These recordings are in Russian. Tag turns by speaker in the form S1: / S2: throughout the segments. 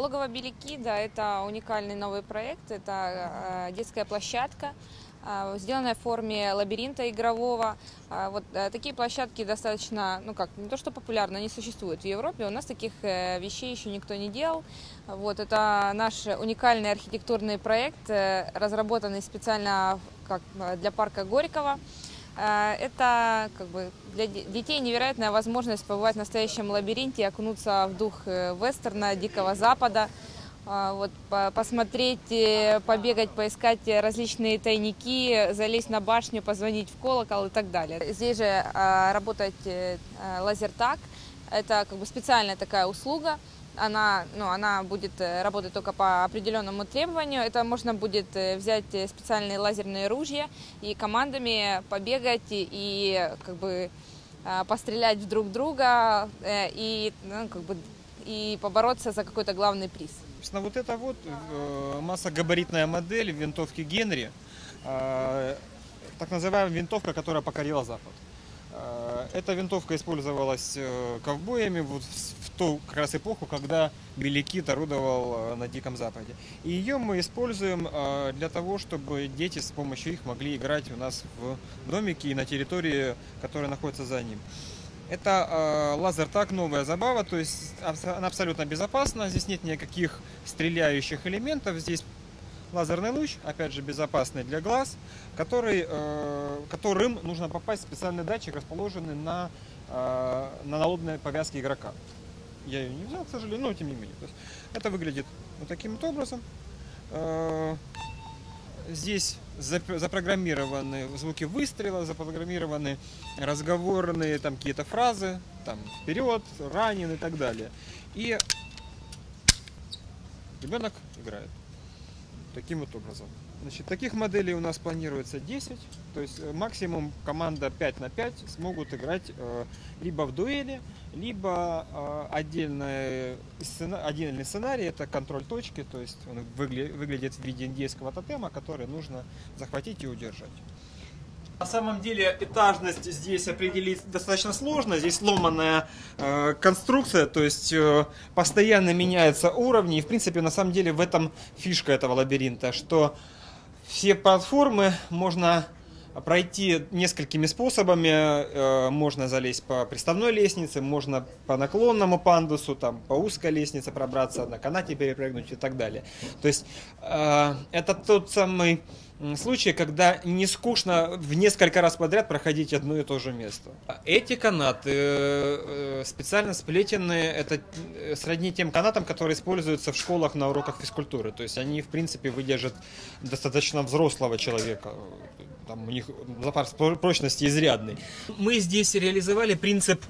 S1: Логово Беляки, да, это уникальный новый проект. Это э, детская площадка, э, сделанная в форме лабиринта игрового. А Вот э, такие площадки достаточно, ну как, не то что популярны, они существуют в Европе. У нас таких э, вещей еще никто не делал. Вот это наш уникальный архитектурный проект, э, разработанный специально как, э, для парка Горького. Э, Это как бы для де- детей невероятная возможность побывать в настоящем лабиринте, окунуться в дух э, вестерна, Дикого Запада, А, вот, по- посмотреть, э, побегать, поискать различные тайники, залезть на башню, позвонить в колокол и так далее. Здесь же а, работает э, лазертаг. Это как бы специальная такая услуга. Она, ну, она будет э, работать только по определенному требованию. Это можно будет э, взять э, специальные лазерные ружья и командами побегать и, как бы а, пострелять в друг друга и, ну, как бы, и побороться за какой-то главный приз.
S2: Собственно, вот это вот массогабаритная модель винтовки Генри, э, так называемая винтовка, которая покорила Запад. Э, Эта винтовка использовалась э, ковбоями вот в ту как раз эпоху, когда Беликит орудовал э, на Диком Западе. И ее мы используем для того, чтобы дети с помощью их могли играть у нас в домике и на территории, которая находится за ним. Это лазертаг новая забава, то есть она абсолютно безопасна, здесь нет никаких стреляющих элементов, здесь лазерный луч, опять же безопасный для глаз, который, э, которым нужно попасть в специальный датчик, расположенный на, э, на налобной повязке игрока. Я ее не взял, к сожалению, но тем не менее. То есть это выглядит вот таким вот образом. Э, Здесь зап- запрограммированы звуки выстрела, запрограммированы разговорные там какие-то фразы, там вперед, ранен и так далее. И ребенок играет таким вот образом. Значит, таких моделей у нас планируется 10, то есть э, максимум команда 5 на 5 смогут играть э, либо в дуэли, либо э, отдельный, сцена- отдельный сценарий, это контроль точки, то есть он выгля- выглядит в виде индейского тотема, который нужно захватить и удержать. На самом деле этажность здесь определить достаточно сложно. Здесь ломаная э, конструкция, то есть э, постоянно меняются уровни. И в принципе на самом деле в этом фишка этого лабиринта, что все платформы можно пройти несколькими способами. Э, Можно залезть по приставной лестнице, можно по наклонному пандусу, там, по узкой лестнице пробраться, на канате перепрыгнуть и так далее. То есть э, это тот самый м, случай, когда не скучно в несколько раз подряд проходить одно и то же место. Эти канаты э, специально сплетены, это э, сродни тем канатам, которые используются в школах на уроках физкультуры. То есть они, в принципе, выдержат достаточно взрослого человека. Там у них запас про- прочности изрядный. Мы здесь реализовали принцип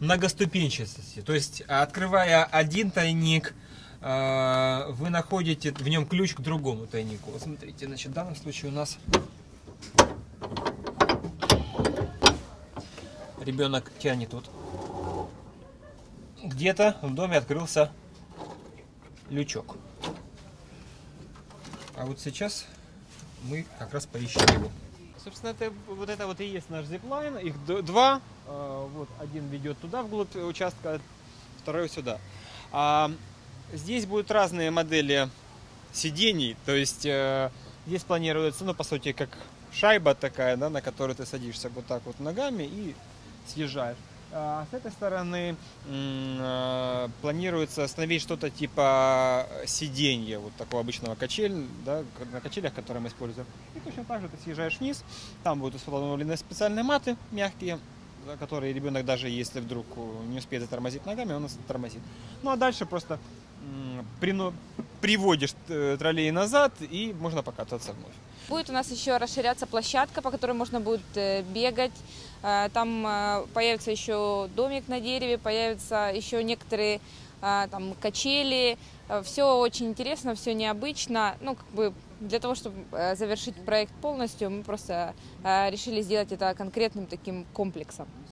S2: многоступенчатости. То есть, открывая один тайник, э, вы находите в нем ключ к другому тайнику. Вот смотрите, значит, в данном случае у нас ребенок тянет тут. Где-то в доме открылся лючок. А вот сейчас мы как раз поищем его. Собственно, это, вот это вот и есть наш зиплайн. Их два. Э, Вот один ведет туда, вглубь участка, второй сюда. Здесь будут разные модели сидений. То есть э, здесь планируется, ну, по сути, как шайба такая, да, на которую ты садишься вот так вот ногами и съезжаешь. А с этой стороны э, планируется остановить что-то типа сиденья, вот такого обычного качель, да, на качелях, которые мы используем. И точно так же ты съезжаешь вниз, там будут установлены специальные маты мягкие, которые ребенок даже если вдруг э, не успеет затормозить ногами, он тормозит. Ну а дальше просто приводишь э, троллей назад и можно покататься вновь.
S1: Будет у нас еще расширяться площадка, по которой можно будет э, бегать. Э, Там появится еще домик на дереве, появятся еще некоторые там качели. Все очень интересно, все необычно. Ну, как бы для того, чтобы завершить проект полностью, мы просто решили сделать это конкретным таким комплексом.